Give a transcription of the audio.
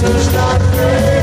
Jesus not great.